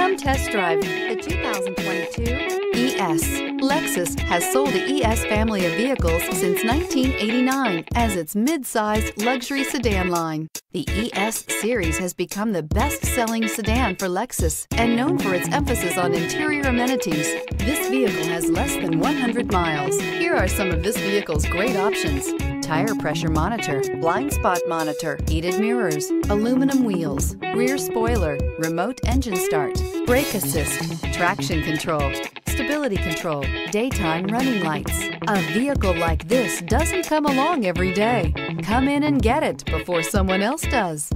Come test drive the 2022 ES. Lexus has sold the ES family of vehicles since 1989 as its mid-sized luxury sedan line. The ES series has become the best-selling sedan for Lexus and known for its emphasis on interior amenities. This vehicle has less than 100 miles. Here are some of this vehicle's great options. Tire pressure monitor, blind spot monitor, heated mirrors, aluminum wheels, rear spoiler, remote engine start, brake assist, traction control, stability control, daytime running lights. A vehicle like this doesn't come along every day. Come in and get it before someone else does.